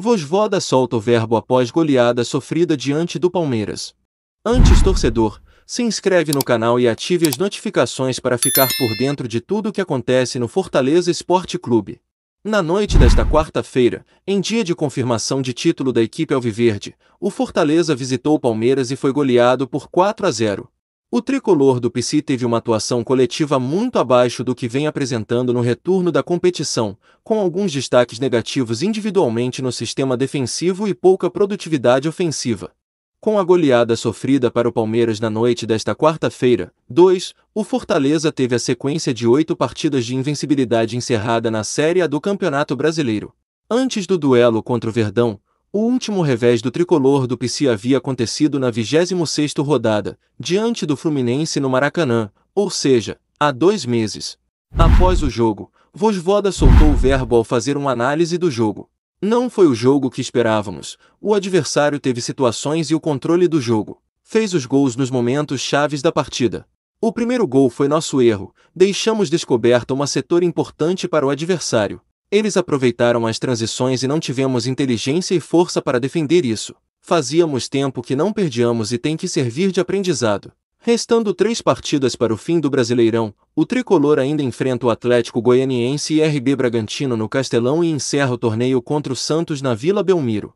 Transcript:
Vosvoda solta o verbo após goleada sofrida diante do Palmeiras. Antes torcedor, se inscreve no canal e ative as notificações para ficar por dentro de tudo o que acontece no Fortaleza Esporte Clube. Na noite desta quarta-feira, em dia de confirmação de título da equipe Alviverde, o Fortaleza visitou o Palmeiras e foi goleado por 4 a 0. O tricolor do PC teve uma atuação coletiva muito abaixo do que vem apresentando no retorno da competição, com alguns destaques negativos individualmente no sistema defensivo e pouca produtividade ofensiva. Com a goleada sofrida para o Palmeiras na noite desta quarta-feira, 2, o Fortaleza teve a sequência de oito partidas de invencibilidade encerrada na Série A do Campeonato Brasileiro. Antes do duelo contra o Verdão, o último revés do tricolor do PC havia acontecido na 26ª rodada, diante do Fluminense no Maracanã, ou seja, há dois meses. Após o jogo, Vosvoda soltou o verbo ao fazer uma análise do jogo. Não foi o jogo que esperávamos. O adversário teve situações e o controle do jogo. Fez os gols nos momentos chaves da partida. O primeiro gol foi nosso erro. Deixamos descoberta uma setor importante para o adversário. Eles aproveitaram as transições e não tivemos inteligência e força para defender isso. Fazíamos tempo que não perdíamos e tem que servir de aprendizado. Restando três partidas para o fim do Brasileirão, o tricolor ainda enfrenta o Atlético Goianiense e RB Bragantino no Castelão e encerra o torneio contra o Santos na Vila Belmiro.